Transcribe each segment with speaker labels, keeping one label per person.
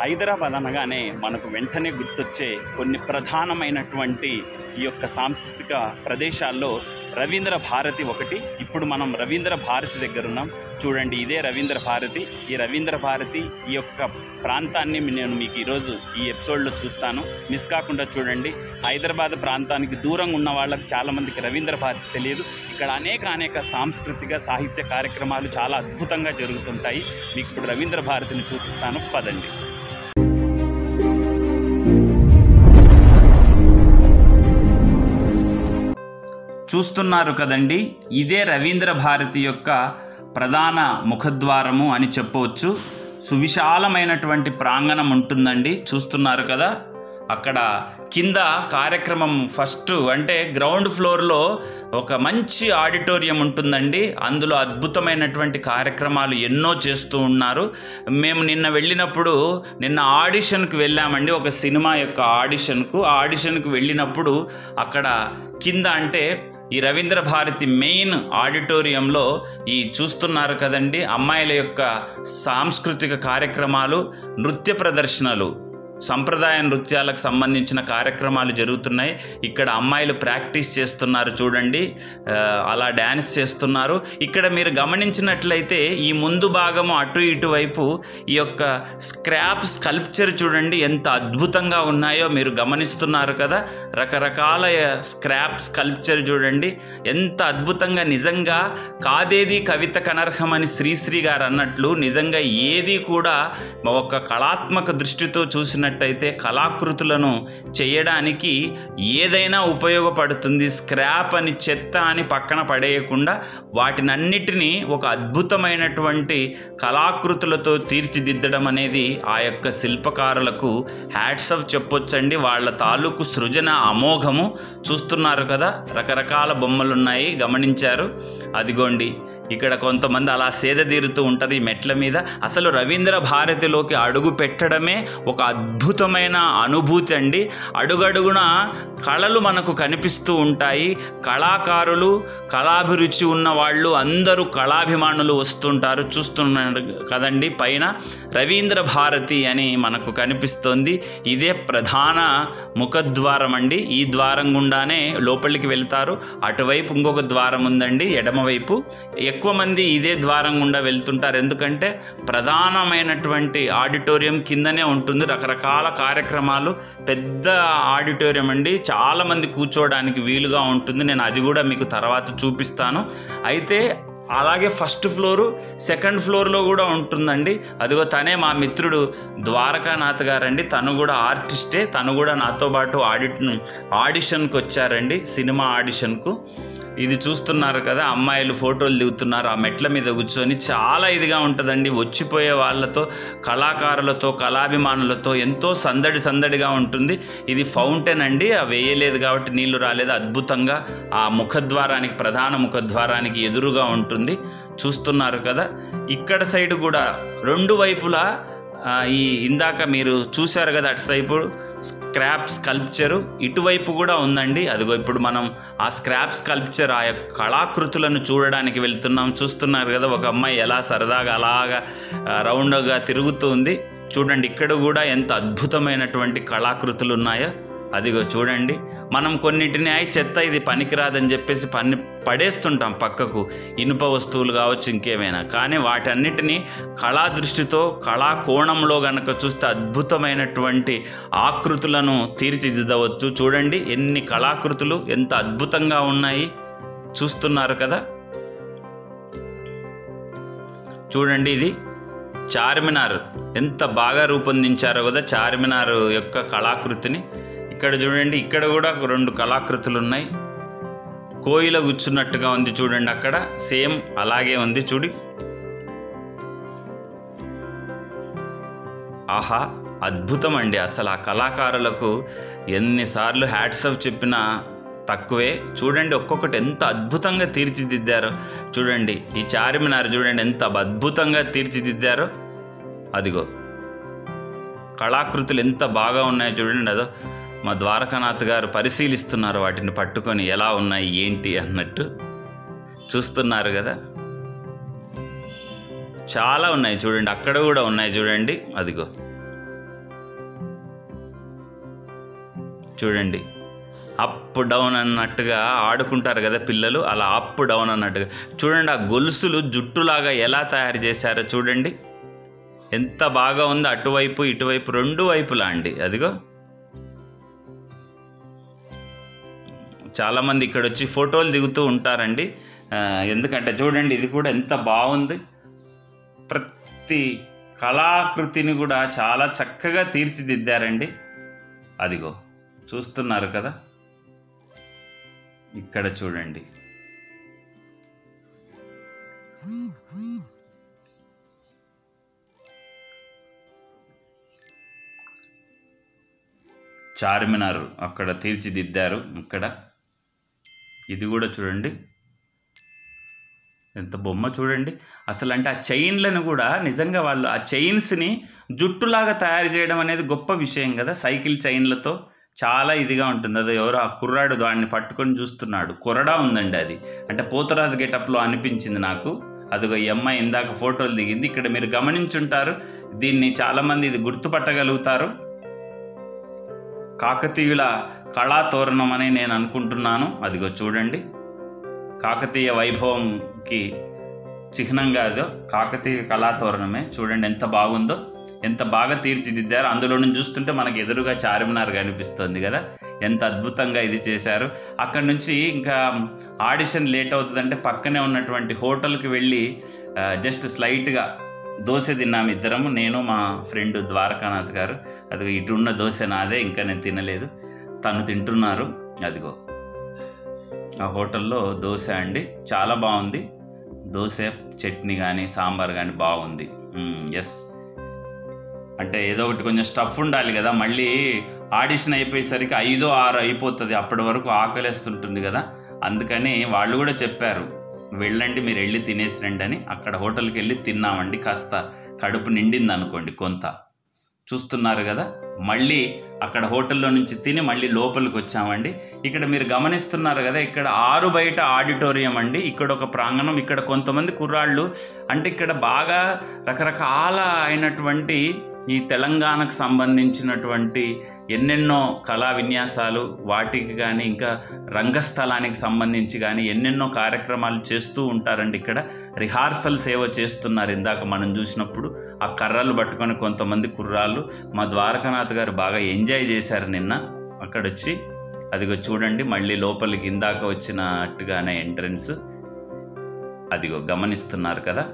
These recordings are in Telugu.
Speaker 1: హైదరాబాద్ అనగానే మనకు వెంటనే గుర్తొచ్చే కొన్ని ప్రధానమైనటువంటి ఈ యొక్క సాంస్కృతిక ప్రదేశాల్లో రవీంద్ర భారతి ఒకటి. ఇప్పుడు మనం రవీంద్ర భారతి దగ్గర ఉన్నాం. చూడండి ఇదే రవీంద్ర భారతి. ఈ రవీంద్ర భారతి ఈ యొక్క ప్రాంతాన్ని నేను మీకు ఈరోజు ఈ ఎపిసోడ్లో చూస్తాను. మిస్ కాకుండా చూడండి హైదరాబాద్ ప్రాంతానికి దూరంగా ఉన్న వాళ్ళకి చాలామందికి రవీంద్ర భారతి తెలియదు. ఇక్కడ అనేక అనేక సాంస్కృతిక సాహిత్య కార్యక్రమాలు చాలా అద్భుతంగా జరుగుతుంటాయి. మీకు ఇప్పుడు రవీంద్ర భారతిని చూపిస్తాను. పదండి. చూస్తున్నారు కదండి. ఇదే రవీంద్ర భారతి యొక్క ప్రధాన ముఖద్వారము అని చెప్పవచ్చు. సువిశాలమైనటువంటి ప్రాంగణం ఉంటుందండి. చూస్తున్నారు కదా. అక్కడ కింద కార్యక్రమం ఫస్ట్ అంటే గ్రౌండ్ ఫ్లోర్లో ఒక మంచి ఆడిటోరియం ఉంటుందండి. అందులో అద్భుతమైనటువంటి కార్యక్రమాలు ఎన్నో చేస్తూ ఉన్నారు. మేము నిన్న వెళ్ళినప్పుడు నిన్న ఆడిషన్కి వెళ్ళామండి. ఒక సినిమా యొక్క ఆడిషన్కు. ఆడిషన్కు వెళ్ళినప్పుడు అక్కడ కింద అంటే ఈ రవీంద్ర భారతి మెయిన్ ఆడిటోరియంలో ఈ చూస్తున్నారు కదండి అమ్మాయిల యొక్క సాంస్కృతిక కార్యక్రమాలు నృత్య ప్రదర్శనలు. సంప్రదాయ నృత్యాలకు సంబంధించిన కార్యక్రమాలు జరుగుతున్నాయి. ఇక్కడ అమ్మాయిలు ప్రాక్టీస్ చేస్తున్నారు చూడండి. అలా డ్యాన్స్ చేస్తున్నారు. ఇక్కడ మీరు గమనించినట్లయితే ఈ ముందు భాగము అటు ఇటు వైపు ఈ యొక్క స్క్రాప్ స్కల్ప్చర్ చూడండి ఎంత అద్భుతంగా ఉన్నాయో మీరు గమనిస్తున్నారు కదా. రకరకాల స్క్రాప్ స్కల్ప్చర్ చూడండి. ఎంత అద్భుతంగా నిజంగా కాదేది కవిత కనర్హమని శ్రీశ్రీ గారు అన్నట్లు నిజంగా ఏది కూడా ఒక కళాత్మక దృష్టితో చూసిన చూసినట్టయితే కళాకృతులను చేయడానికి ఏదైనా ఉపయోగపడుతుంది. స్క్రాప్ అని చెత్త అని పక్కన పడేయకుండా వాటినన్నిటినీ ఒక అద్భుతమైనటువంటి కళాకృతులతో తీర్చిదిద్దడం అనేది ఆ యొక్క శిల్పకారులకు హ్యాట్స్ ఆఫ్ చెప్పొచ్చండి. వాళ్ళ తాలూకు సృజన అమోఘము. చూస్తున్నారు కదా రకరకాల బొమ్మలు ఉన్నాయి గమనించారు. అదిగోండి ఇక్కడ కొంతమంది అలా సేద తీరుతూ ఉంటారు ఈ మెట్ల మీద. అసలు రవీంద్ర భారతిలోకి అడుగు పెట్టడమే ఒక అద్భుతమైన అనుభూతి అండి. అడుగడుగున కళలు మనకు కనిపిస్తూ ఉంటాయి. కళాకారులు కళాభిరుచి ఉన్న వాళ్ళు అందరూ కళాభిమానులు వస్తుంటారు. చూస్తున్నారు కదండి పైన రవీంద్ర భారతి అని మనకు కనిపిస్తోంది. ఇదే ప్రధాన ముఖద్వారం అండి. ఈ ద్వారం గుండానే లోపలికి వెళ్తారు. అటువైపు ఇంకొక ద్వారం ఉందండి. ఎడమవైపు. ఎక్కువ మంది ఇదే ద్వారం గుండా వెళ్తుంటారు. ఎందుకంటే ప్రధానమైనటువంటి ఆడిటోరియం కిందనే ఉంటుంది. రకరకాల కార్యక్రమాలు పెద్ద ఆడిటోరియం అండి. చాలామంది కూర్చోవడానికి వీలుగా ఉంటుంది. నేను అది కూడా మీకు తర్వాత చూపిస్తాను. అయితే అలాగే ఫస్ట్ ఫ్లోరు సెకండ్ ఫ్లోర్లో కూడా ఉంటుందండి. అదిగో తనే మా మిత్రుడు ద్వారకానాథ్ గారండి. తను కూడా ఆర్టిస్టే. తను కూడా నాతో పాటు ఆడిట్ ఆడిషన్కి వచ్చారండి. సినిమా ఆడిషన్కు. ఇది చూస్తున్నారు కదా అమ్మాయిలు ఫోటోలు దిగుతున్నారు ఆ మెట్ల మీద కూర్చొని చాలా ఇదిగా ఉంటుందండి. వచ్చిపోయే వాళ్ళతో కళాకారులతో కళాభిమానులతో ఎంతో సందడి సందడిగా ఉంటుంది. ఇది ఫౌంటైన్ అండి ఆ వేయలేదు కాబట్టి నీళ్ళు రాలేదు. అద్భుతంగా ఆ ముఖద్వారానికి ప్రధాన ముఖద్వారానికి ఎదురుగా ఉంటుంది. చూస్తున్నారు కదా ఇక్కడ సైడ్ కూడా రెండు వైపులా ఈ ఇందాక మీరు చూశారు కదా అటు సైపు స్క్రాప్ స్కల్ప్చరు ఇటువైపు కూడా ఉందండి. అదిగో ఇప్పుడు మనం ఆ స్క్రాప్ స్కల్ప్చర్ ఆ యొక్క కళాకృతులను చూడడానికి వెళ్తున్నాం. చూస్తున్నారు కదా ఒక అమ్మాయి ఎలా సరదాగా అలాగా రౌండ్గా తిరుగుతుంది చూడండి ఇక్కడ కూడా ఎంత అద్భుతమైనటువంటి కళాకృతులు ఉన్నాయో. అదిగో చూడండి మనం కొన్నిటిని అయి చెత్త ఇది పనికిరాదని చెప్పేసి పని పడేస్తుంటాం పక్కకు. ఇనుప వస్తువులు కావచ్చు ఇంకేమైనా. కానీ వాటన్నిటిని కళా దృష్టితో కళా కోణంలో గనక చూస్తే అద్భుతమైనటువంటి ఆకృతులను తీర్చిదిద్దవచ్చు. చూడండి ఎన్ని కళాకృతులు ఎంత అద్భుతంగా ఉన్నాయి. చూస్తున్నారు కదా? చూడండి ఇది చార్మినార్. ఎంత బాగా రూపొందించారో కదా చార్మినార్ యొక్క కళాకృతిని. ఇక్కడ చూడండి ఇక్కడ కూడా రెండు కళాకృతులు ఉన్నాయి కోయిల కూర్చున్నట్టుగా ఉంది చూడండి అక్కడ సేమ్ అలాగే ఉంది చూడి. ఆహా అద్భుతం అండి అసలు ఆ కళాకారులకు ఎన్నిసార్లు హ్యాట్స్ చెప్పినా తక్కువే. చూడండి ఒక్కొక్కటి ఎంత అద్భుతంగా తీర్చిదిద్దారో. చూడండి ఈ చార్మినార్ చూడండి ఎంత అద్భుతంగా తీర్చిదిద్దారో. అదిగో కళాకృతులు ఎంత బాగా ఉన్నాయో చూడండి అదో. మా ద్వారకానాథ్ గారు పరిశీలిస్తున్నారు వాటిని పట్టుకొని ఎలా ఉన్నాయి ఏంటి అన్నట్టు. చూస్తున్నారు కదా? చాలా ఉన్నాయి చూడండి అక్కడ కూడా ఉన్నాయి చూడండి. అదిగో. చూడండి. అప్ డౌన్ అన్నట్టుగా ఆడుకుంటారు కదా పిల్లలు అలా అప్ డౌన్ అన్నట్టుగా. చూడండి ఆ గొలుసులు జుట్టులాగా ఎలా తయారు చేశారో చూడండి. ఎంత బాగా ఉందో అటువైపు ఇటువైపు రెండు వైపులా అండి. అదిగో. చాలామంది ఇక్కడ వచ్చి ఫోటోలు దిగుతూ ఉంటారండి. ఎందుకంటే చూడండి ఇది కూడా ఎంత బాగుంది. ప్రతి కళాకృతిని కూడా చాలా చక్కగా తీర్చిదిద్దారండి. అదిగో చూస్తున్నారు కదా? ఇక్కడ చూడండి. చార్మినార్ అక్కడ తీర్చిదిద్దారు ఇక్కడ. ఇది కూడా చూడండి. ఎంత బొమ్మ చూడండి. అసలు అంటే ఆ చైన్లను కూడా నిజంగా వాళ్ళు ఆ చైన్స్ని జుట్టులాగా తయారు చేయడం అనేది గొప్ప విషయం కదా సైకిల్ చైన్లతో. చాలా ఇదిగా ఉంటుంది. అది ఎవరో ఆ కుర్రాడు దాన్ని పట్టుకొని చూస్తున్నాడు. కొరడా ఉందండి అది. అంటే పోతరాజు గెటప్లో అనిపించింది నాకు. అదిగో ఈ అమ్మాయి ఇందాక ఫోటోలు దిగింది. ఇక్కడ మీరు గమనించుంటారు. దీన్ని చాలామంది ఇది గుర్తుపట్టగలుగుతారు. కాకతీయుల కళా తోరణం అని నేను అనుకుంటున్నాను. అదిగో చూడండి. కాకతీయ వైభవంకి చిహ్నంగా అదో కాకతీయ కళాతోరణమే. చూడండి ఎంత బాగుందో. ఎంత బాగా తీర్చిదిద్దారో. అందులో నుంచి చూస్తుంటే మనకు ఎదురుగా చార్మినార్ కనిపిస్తుంది కదా. ఎంత అద్భుతంగా ఇది చేశారు. అక్కడ నుంచి ఇంకా ఆడిషన్ లేట్ అవుతుందంటే పక్కనే ఉన్నటువంటి హోటల్కి వెళ్ళి జస్ట్ స్లైట్గా దోశ తిన్నాము ఇద్దరము నేను మా ఫ్రెండ్ ద్వారకానాథ్ గారు. అదిగో ఇటున్న దోశ నాదే ఇంకా నేను తినలేదు. తను తింటున్నారు. అదిగో ఆ హోటల్లో దోశ అండి. చాలా బాగుంది. దోశ చట్నీ కానీ సాంబార్ కానీ బాగుంది. ఎస్ అంటే ఏదో ఒకటి కొంచెం స్టఫ్ ఉండాలి కదా మళ్ళీ ఆడిషన్ అయిపోయేసరికి ఐదో ఆరు అయిపోతుంది అప్పటి వరకు ఆకలేస్తుంటుంది కదా. అందుకని వాళ్ళు కూడా చెప్పారు. వెళ్ళండి మీరు వెళ్ళి తినేసి రండి అని అక్కడ హోటల్కి వెళ్ళి తిన్నామండి. కాస్త కడుపు నిండింది అనుకోండి కొంత. చూస్తున్నారు కదా? మళ్ళీ అక్కడ హోటల్లో నుంచి తిని మళ్ళీ లోపలికి వచ్చామండి. ఇక్కడ మీరు గమనిస్తున్నారు కదా ఇక్కడ ఆరు బయట ఆడిటోరియం అండి. ఇక్కడ ఒక ప్రాంగణం ఇక్కడ కొంతమంది కుర్రాళ్ళు. అంటే ఇక్కడ బాగా రకరకాల అయినటువంటి ఈ తెలంగాణకు సంబంధించినటువంటి ఎన్నెన్నో కళా విన్యాసాలు వాటికి కానీ ఇంకా రంగస్థలానికి సంబంధించి కానీ ఎన్నెన్నో కార్యక్రమాలు చేస్తూ ఉంటారండి ఇక్కడ. రిహార్సల్ సేవ చేస్తున్నారు ఇందాక మనం చూసినప్పుడు. ఆ కర్రలు పట్టుకొని కొంతమంది కుర్రాళ్ళు మా ద్వారకనాథ్ గారు బాగా ఎంజాయ్ చేశారు నిన్న. అక్కడ వచ్చి అదిగో చూడండి మళ్ళీ లోపలికి ఇందాక వచ్చినట్టుగానే ఎంట్రన్స్. అదిగో గమనిస్తున్నారు కదా.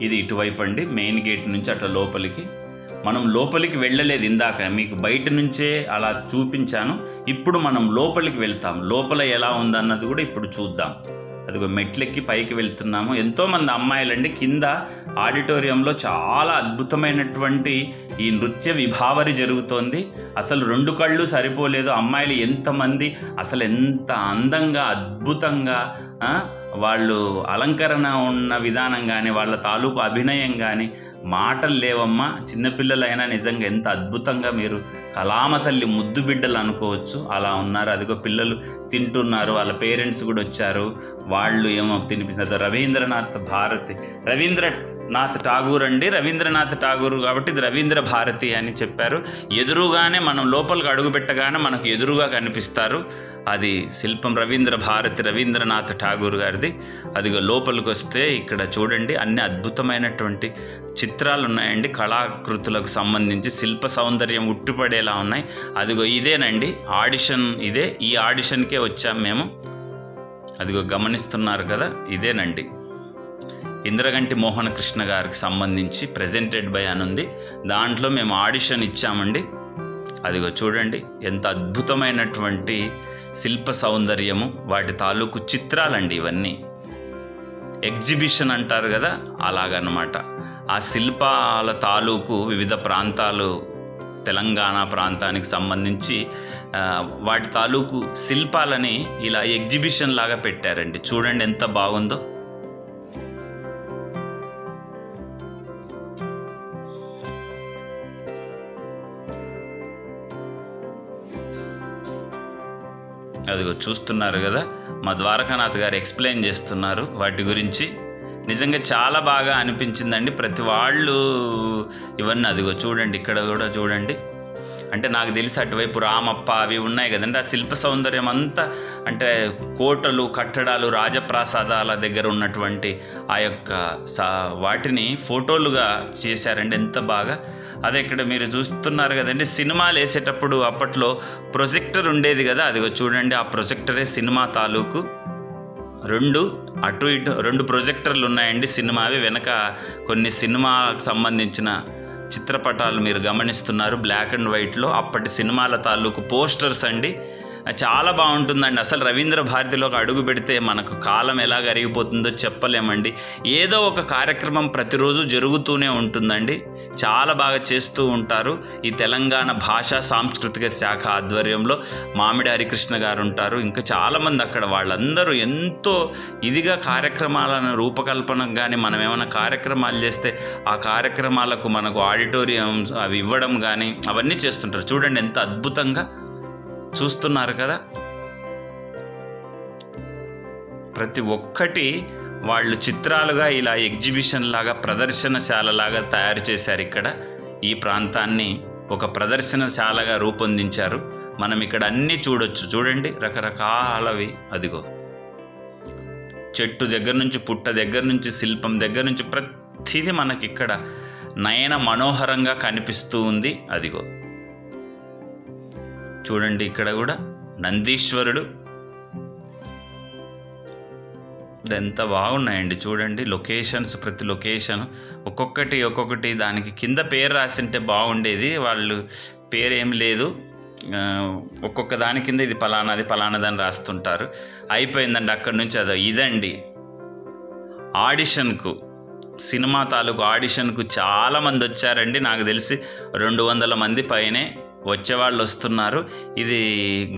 Speaker 1: ఇది ఇటువైపు అండి మెయిన్ గేట్ నుంచి అట్లా లోపలికి. మనం లోపలికి వెళ్ళలేదు ఇందాక మీకు బయట నుంచే అలా చూపించాను. ఇప్పుడు మనం లోపలికి వెళ్తాం. లోపల ఎలా ఉందన్నది కూడా ఇప్పుడు చూద్దాం. అదిగో మెట్లెక్కి పైకి వెళ్తున్నాము. ఎంతోమంది అమ్మాయిలండి. కింద ఆడిటోరియంలో చాలా అద్భుతమైనటువంటి ఈ నృత్య విభావరి జరుగుతోంది. అసలు రెండు కళ్ళు సరిపోలేదు. అమ్మాయిలు ఎంతమంది అసలు ఎంత అందంగా అద్భుతంగా వాళ్ళు అలంకరణ ఉన్న విధానం కానీ వాళ్ళ తాలూకు అభినయం కానీ మాటలు లేవమ్మా. చిన్నపిల్లలైనా నిజంగా ఎంత అద్భుతంగా మీరు కలామ తల్లి ముద్దు బిడ్డలు అనుకోవచ్చు. అలా ఉన్నారు. అదిగో పిల్లలు తింటున్నారు. వాళ్ళ పేరెంట్స్ కూడా వచ్చారు. వాళ్ళు ఏమో తినిపిస్తున్నారు. రవీంద్రనాథ్ భారతి. నాథ్ ఠాగూర్ అండి. రవీంద్రనాథ్ ఠాగూర్ కాబట్టి ఇది రవీంద్ర భారతి అని చెప్పారు. ఎదురుగానే మనం లోపలికి అడుగు పెట్టగానే మనకు ఎదురుగా కనిపిస్తారు. అది శిల్పం రవీంద్ర భారతి రవీంద్రనాథ్ ఠాగూర్ గారిది. అదిగో లోపలికి వస్తే ఇక్కడ చూడండి అన్ని అద్భుతమైనటువంటి చిత్రాలు ఉన్నాయండి. కళాకృతులకు సంబంధించి శిల్ప సౌందర్యం ఉట్టిపడేలా ఉన్నాయి. అదిగో ఇదేనండి ఆడిషన్ ఇదే. ఈ ఆడిషన్కే వచ్చాం మేము. అదిగో గమనిస్తున్నారు కదా ఇదేనండి. ఇంద్రగంటి మోహన్ కృష్ణ గారికి సంబంధించి ప్రెజెంటెడ్ బై అని ఉంది దాంట్లో మేము ఆడిషన్ ఇచ్చామండి. అదిగో చూడండి ఎంత అద్భుతమైనటువంటి శిల్ప సౌందర్యము వాటి తాలూకు చిత్రాలండి ఇవన్నీ. ఎగ్జిబిషన్ అంటారు కదా అలాగనమాట. ఆ శిల్పాల తాలూకు వివిధ ప్రాంతాలు తెలంగాణ ప్రాంతానికి సంబంధించి వాటి తాలూకు శిల్పాలని ఇలా ఎగ్జిబిషన్ లాగా పెట్టారండి. చూడండి ఎంత బాగుందో. అదిగో చూస్తున్నారు కదా మా ద్వారకానాథ్ గారు ఎక్స్ప్లెయిన్ చేస్తున్నారు వాటి గురించి. నిజంగా చాలా బాగా అనిపించిందండి. ప్రతి వాళ్ళు ఇవన్నీ అదిగో చూడండి ఇక్కడ కూడా చూడండి. అంటే నాకు తెలిసి అటువైపు రామప్ప అవి ఉన్నాయి కదండి. ఆ శిల్ప సౌందర్యం అంతా అంటే కోటలు కట్టడాలు రాజప్రాసాదాల దగ్గర ఉన్నటువంటి ఆ యొక్క సా వాటిని ఫోటోలుగా చేశారండి ఎంత బాగా. అదే ఇక్కడ మీరు చూస్తున్నారు కదండి సినిమాలు వేసేటప్పుడు అప్పట్లో ప్రొజెక్టర్ ఉండేది కదా అదిగో చూడండి ఆ ప్రొజెక్టరే సినిమా తాలూకు. రెండు అటు ఇటు రెండు ప్రొజెక్టర్లు ఉన్నాయండి సినిమావి వెనక కొన్ని సినిమాకు సంబంధించిన చిత్రపటాలు మీరు గమనిస్తున్నారు. బ్లాక్ అండ్ వైట్లో అప్పటి సినిమాల తాలూకు పోస్టర్స్ అండి. చాలా బాగుంటుందండి. అసలు రవీంద్ర భారతిలోకి అడుగు పెడితే మనకు కాలం ఎలా గరిగిపోతుందో చెప్పలేమండి. ఏదో ఒక కార్యక్రమం ప్రతిరోజు జరుగుతూనే ఉంటుందండి. చాలా బాగా చేస్తూ ఉంటారు. ఈ తెలంగాణ భాషా సాంస్కృతిక శాఖ ఆధ్వర్యంలో మామిడి హరికృష్ణ గారు ఉంటారు. ఇంకా చాలామంది అక్కడ వాళ్ళందరూ ఎంతో ఇదిగా కార్యక్రమాలను రూపకల్పన కానీ మనం ఏమైనా కార్యక్రమాలు చేస్తే ఆ కార్యక్రమాలకు మనకు ఆడిటోరియం అవి ఇవ్వడం కానీ అవన్నీ చేస్తుంటారు. చూడండి ఎంత అద్భుతంగా చూస్తున్నారు కదా? ప్రతి ఒక్కటి వాళ్ళు చిత్రాలుగా ఇలా ఎగ్జిబిషన్ లాగా ప్రదర్శనశాలలాగా తయారు చేశారు ఇక్కడ. ఈ ప్రాంతాన్ని ఒక ప్రదర్శనశాలగా రూపొందించారు. మనం ఇక్కడ అన్నీ చూడొచ్చు. చూడండి రకరకాలవి. అదిగో. చెట్టు దగ్గర నుంచి పుట్ట దగ్గర నుంచి శిల్పం దగ్గర నుంచి ప్రతిదీ మనకి ఇక్కడ నయన మనోహరంగా కనిపిస్తూ ఉంది. అదిగో. చూడండి ఇక్కడ కూడా నందీశ్వరుడు. ఎంత బాగున్నాయండి చూడండి లొకేషన్స్ ప్రతి లొకేషన్. ఒక్కొక్కటి ఒక్కొక్కటి దానికి కింద పేరు రాసింటే బాగుండేది. వాళ్ళు పేరు ఏం లేదు ఒక్కొక్క దాని కింద ఇది పలానాది పలానాదని రాస్తుంటారు. అయిపోయిందండి అక్కడి నుంచి అదో ఇదండి. ఆడిషన్కు సినిమా తాలూకు ఆడిషన్కు చాలామంది వచ్చారండి. నాకు తెలిసి రెండు వందల మంది పైనే వచ్చేవాళ్ళు వస్తున్నారు ఇది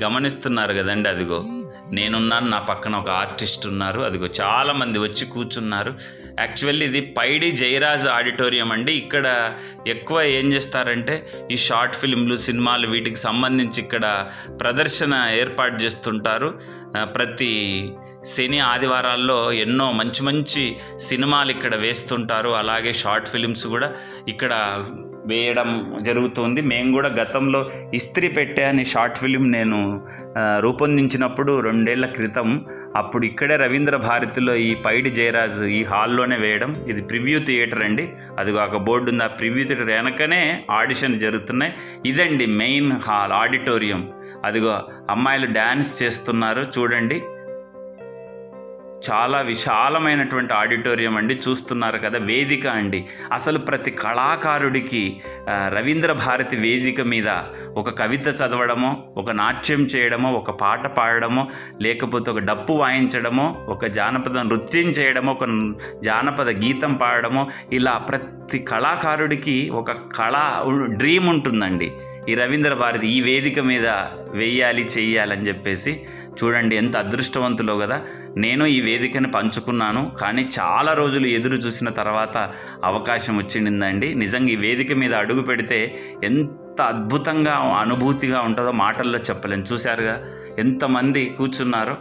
Speaker 1: గమనిస్తున్నారు కదండి అదిగో. నేనున్నాను నా పక్కన ఒక ఆర్టిస్ట్ ఉన్నారు. అదిగో చాలామంది వచ్చి కూర్చున్నారు. యాక్చువల్లీ ఇది పైడి జయరాజ్ ఆడిటోరియం అండి. ఇక్కడ ఎక్కువ ఏం చేస్తారంటే ఈ షార్ట్ ఫిల్మ్లు సినిమాలు వీటికి సంబంధించి ఇక్కడ ప్రదర్శన ఏర్పాటు చేస్తుంటారు. ప్రతి శని ఆదివారాల్లో ఎన్నో మంచి మంచి సినిమాలు ఇక్కడ వేస్తుంటారు. అలాగే షార్ట్ ఫిలిమ్స్ కూడా ఇక్కడ వేయడం జరుగుతుంది. మేము కూడా గతంలో ఇస్త్రీ పెట్టే అని షార్ట్ ఫిలిం నేను రూపొందించినప్పుడు రెండేళ్ళ క్రితం అప్పుడు ఇక్కడే రవీంద్ర భారతిలో ఈ పైడి జయరాజు ఈ హాల్లోనే వేయడం. ఇది ప్రివ్యూ థియేటర్ అండి. అది ఒక బోర్డు ఉంది. ఆ ప్రివ్యూ థియేటర్ వెనకనే ఆడిషన్ జరుగుతున్నాయి. ఇదండి మెయిన్ హాల్ ఆడిటోరియం. అదిగో అమ్మాయిలు డ్యాన్స్ చేస్తున్నారు. చూడండి. చాలా విశాలమైనటువంటి ఆడిటోరియం అండి. చూస్తున్నారు కదా వేదిక అండి. అసలు ప్రతి కళాకారుడికి రవీంద్ర భారతి వేదిక మీద ఒక కవిత చదవడమో ఒక నాట్యం చేయడమో ఒక పాట పాడడమో లేకపోతే ఒక డప్పు వాయించడమో ఒక జానపద నృత్యం చేయడమో ఒక జానపద గీతం పాడడమో ఇలా ప్రతి కళాకారుడికి ఒక కళా డ్రీమ్ ఉంటుందండి. ఈ రవీంద్ర భారతి ఈ వేదిక మీద వెయ్యాలి చెయ్యాలని చెప్పేసి చూడండి ఎంత అదృష్టవంతులో కదా. నేను ఈ వేదికను పంచుకున్నాను కానీ చాలా రోజులు ఎదురు చూసిన తర్వాత అవకాశం వచ్చిందండి. నిజంగా ఈ వేదిక మీద అడుగు పెడితే ఎంత అద్భుతంగా అనుభూతిగా ఉంటుందో మాటల్లో చెప్పలేను చూశారుగా ఎంతమంది కూర్చున్నారో.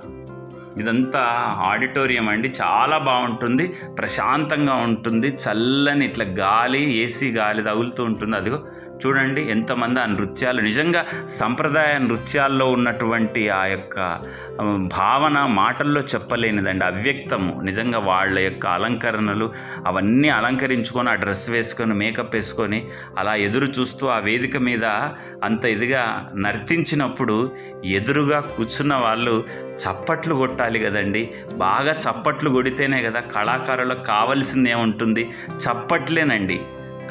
Speaker 1: ఇదంతా ఆడిటోరియం అండి. చాలా బాగుంటుంది ప్రశాంతంగా ఉంటుంది చల్లని ఇట్లా గాలి ఏసీ గాలి తగులుతూ ఉంటుంది. అదిగో చూడండి ఎంతమంది ఆ నృత్యాలు నిజంగా సంప్రదాయ నృత్యాల్లో ఉన్నటువంటి ఆ యొక్క భావన మాటల్లో చెప్పలేనిదండి. అవ్యక్తము నిజంగా వాళ్ళ యొక్క అలంకరణలు అవన్నీ అలంకరించుకొని ఆ డ్రెస్ వేసుకొని మేకప్ వేసుకొని అలా ఎదురు చూస్తూ ఆ వేదిక మీద అంత ఇదిగా నర్తించినప్పుడు ఎదురుగా కూర్చున్న వాళ్ళు చప్పట్లు కొట్టాలి కదండి. బాగా చప్పట్లు కొడితేనే కదా కళాకారులకు కావాల్సింది ఏముంటుంది? చప్పట్లేనండి.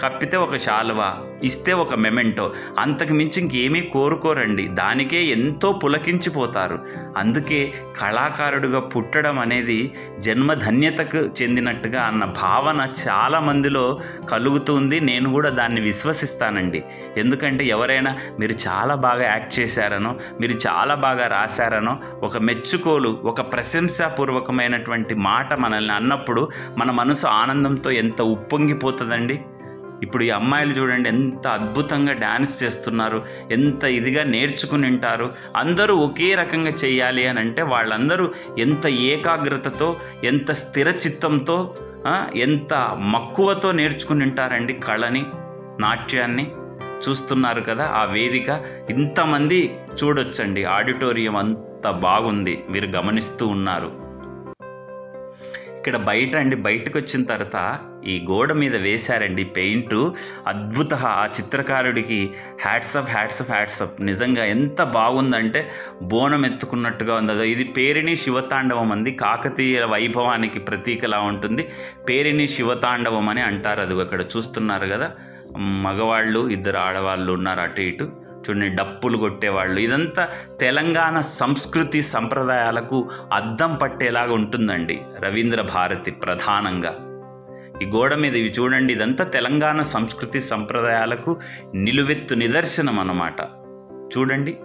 Speaker 1: కప్పితే ఒక శాలువా ఇస్తే ఒక మెమెంటో అంతకు మించి ఇంకేమీ కోరుకోరండి. దానికే ఎంతో పులకించిపోతారు. అందుకే కళాకారుడిగా పుట్టడం అనేది జన్మధన్యతకు చెందినట్టుగా అన్న భావన చాలా మందిలో కలుగుతుంది నేను కూడా దాన్ని విశ్వసిస్తానండి. ఎందుకంటే ఎవరైనా మీరు చాలా బాగా యాక్ట్ చేశారనో మీరు చాలా బాగా రాశారనో ఒక మెచ్చుకోలు ఒక ప్రశంసాపూర్వకమైనటువంటి మాట మనల్ని అన్నప్పుడు మన మనసు ఆనందంతో ఎంత ఉప్పొంగిపోతుందండి? ఇప్పుడు ఈ అమ్మాయిలు చూడండి ఎంత అద్భుతంగా డ్యాన్స్ చేస్తున్నారు ఎంత ఇదిగా నేర్చుకుని ఉంటారు అందరూ ఒకే రకంగా చేయాలి అని అంటే వాళ్ళందరూ ఎంత ఏకాగ్రతతో ఎంత స్థిర చిత్తంతో ఎంత మక్కువతో నేర్చుకుని ఉంటారండి కళని నాట్యాన్ని. చూస్తున్నారు కదా ఆ వేదిక ఇంతమంది చూడొచ్చండి ఆడిటోరియం అంత బాగుంది మీరు గమనిస్తూ ఉన్నారు. ఇక్కడ బయట అండి బయటకు వచ్చిన తర్వాత ఈ గోడ మీద వేశారండి పెయింట్. అద్భుత ఆ చిత్రకారుడికి hats off hats off hats నిజంగా ఎంత బాగుందంటే బోనం ఎత్తుకున్నట్టుగా ఉంది. అదో ఇది పేరిణి శివతాండవం అంది. కాకతీయ వైభవానికి ప్రతీకలా ఉంటుంది. పేరిణి శివతాండవం అని అంటారు. అది అక్కడ చూస్తున్నారు కదా. మగవాళ్ళు ఇద్దరు ఆడవాళ్ళు ఉన్నారు అటు ఇటు. చూడండి డప్పులు కొట్టేవాళ్ళు. ఇదంతా తెలంగాణ సంస్కృతి సంప్రదాయాలకు అద్దం పట్టేలాగా ఉంటుందండి. రవీంద్ర భారతి ప్రధానంగా. ఈ గోడ మీద ఇవి చూడండి ఇదంతా తెలంగాణ సంస్కృతి సంప్రదాయాలకు నిలువెత్తు నిదర్శనం అన్నమాట. చూడండి.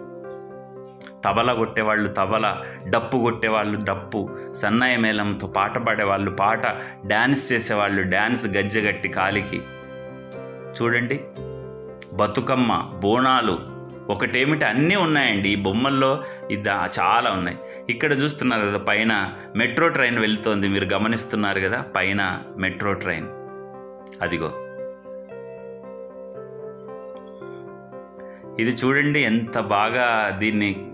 Speaker 1: తబల కొట్టేవాళ్ళు తబల డప్పు కొట్టేవాళ్ళు డప్పు సన్నాయ మేళంతో పాట పాడేవాళ్ళు పాట డ్యాన్స్ చేసేవాళ్ళు డ్యాన్స్ గజ్జగట్టి కాలికి. చూడండి. బతుకమ్మ బోనాలు ఒకటేమిటి? అన్నీ ఉన్నాయండి. ఈ బొమ్మల్లో ఇది చాలా ఉన్నాయి. ఇక్కడ చూస్తున్నారు కదా పైన మెట్రో ట్రైన్ వెళుతోంది. మీరు గమనిస్తున్నారు కదా పైన మెట్రో ట్రైన్. అదిగో. ఇది చూడండి ఎంత బాగా దీన్ని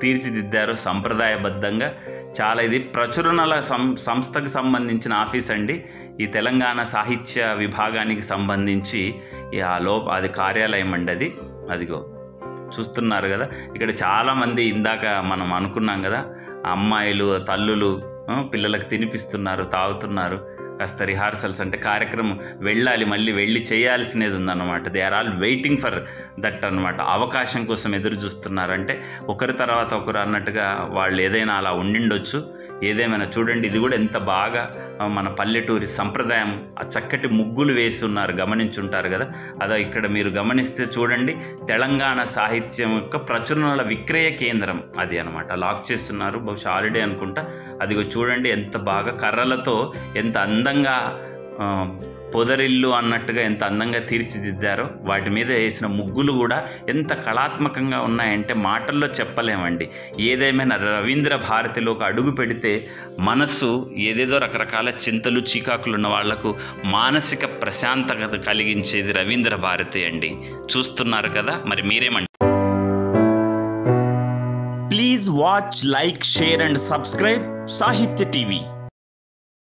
Speaker 1: తీర్చిదిద్దారో సంప్రదాయబద్ధంగా. చాలా ఇది ప్రచురణల సం సంస్థకు సంబంధించిన ఆఫీస్ అండి. ఈ తెలంగాణ సాహిత్య విభాగానికి సంబంధించి ఆ లో అది కార్యాలయం అండి అది. అదిగో. చూస్తున్నారు కదా. ఇక్కడ చాలామంది ఇందాక మనం అనుకున్నాం కదా అమ్మాయిలు తల్లులు పిల్లలకు తినిపిస్తున్నారు తాగుతున్నారు. కాస్త రిహార్సల్స్ అంటే కార్యక్రమం వెళ్ళాలి మళ్ళీ వెళ్ళి చేయాల్సినది ఉందన్నమాట they are all waiting for that అన్నమాట. అవకాశం కోసం ఎదురు చూస్తున్నారంటే ఒకరి తర్వాత ఒకరు అన్నట్టుగా వాళ్ళు ఏదైనా అలా ఉండిండొచ్చు. ఏదేమైనా చూడండి ఇది కూడా ఎంత బాగా మన పల్లెటూరి సంప్రదాయం ఆ చక్కటి ముగ్గులు వేసి ఉన్నారు గమనించుంటారు కదా. అదో ఇక్కడ మీరు గమనిస్తే చూడండి తెలంగాణ సాహిత్యం యొక్క ప్రచురణల విక్రయ కేంద్రం అది అనమాట లాక్ చేస్తున్నారు బహుశా ఆల్రెడీ అనుకుంటా. అదిగో చూడండి ఎంత బాగా కర్రలతో ఎంత అంద అందంగా పొదరిల్లు అన్నట్టుగా ఎంత అందంగా తీర్చిదిద్దారో వాటి మీద వేసిన ముగ్గులు కూడా ఎంత కళాత్మకంగా ఉన్నాయంటే మాటల్లో చెప్పలేమండి. ఏదేమైనా రవీంద్ర భారతిలోకి అడుగు పెడితే మనస్సు ఏదేదో రకరకాల చింతలు చీకాకులు ఉన్న వాళ్ళకు మానసిక ప్రశాంతత కలిగించేది రవీంద్ర భారతి అండి. చూస్తున్నారు కదా మరి మీరేమంటారు please watch like share and subscribe Sahitya TV.